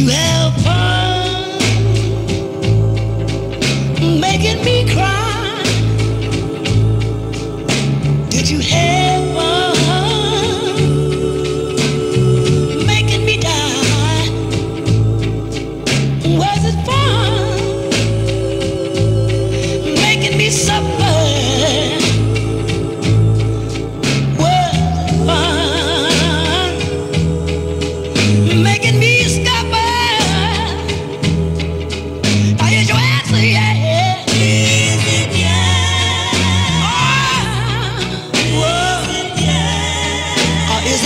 you help her?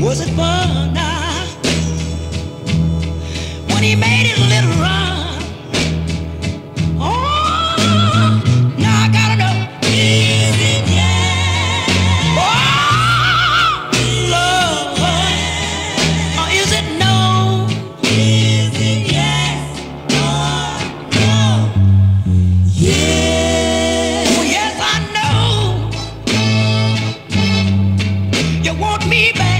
Was it fun now when he made it a little run? Oh, now I gotta know. Is it? Oh. Or is it no? Yes. Oh, yes, I know. You want me back.